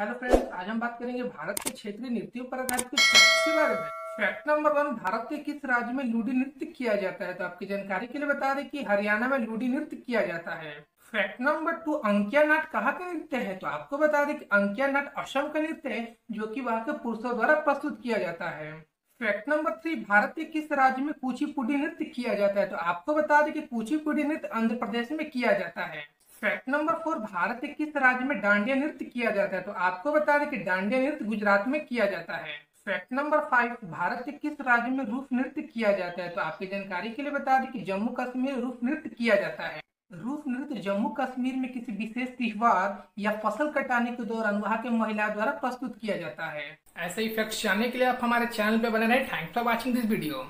Hello friends आज हम बात करेंगे भारत के क्षेत्रीय नृत्यों पर आधारित कुछ फैक्ट्स के बारे में। फैक्ट नंबर वन भारत के किस राज्य में लूडी नृत्य किया जाता है? तो आपकी जानकारी के लिए बता दें कि हरियाणा में लूडी नृत्य किया जाता है। Fact number two Ankiya Naat कहाँ का नृत्य है? तो आपको बता दें कि अंकिया नाट असम का नृत्य है, जो कि वहाँ के पुरुषों द्वारा प्रस्तुत किया जाता है। फैक्ट नंबर थ्री भारत के किस राज्य में कुचिपुड़ी नृत्य किया जाता है? तो आपको बता दें कि कुचिपुड़ी नृत्य आंध्र प्रदेश में किया जाता है। फैक्ट नंबर फोर भारत के किस राज्य में डांडिया नृत्य किया जाता है? तो आपको बता दें कि डांडिया नृत्य गुजरात में किया जाता है। फैक्ट नंबर फाइव भारत के किस राज्य में रूफ नृत्य किया जाता है? तो आपकी जानकारी के लिए बता दें कि जम्मू कश्मीर रूफ नृत्य किया जाता है। रूफ नृत्य जम्मू कश्मीर में किसी विशेष त्योहार या फ़सल कटाने के दौरान वहाँ के महिला द्वारा प्रस्तुत किया जाता है। ऐसे इफ़ेक्ट जानने के लिए आप हमारे चैनल पे बने रहे। Thanks for watching this video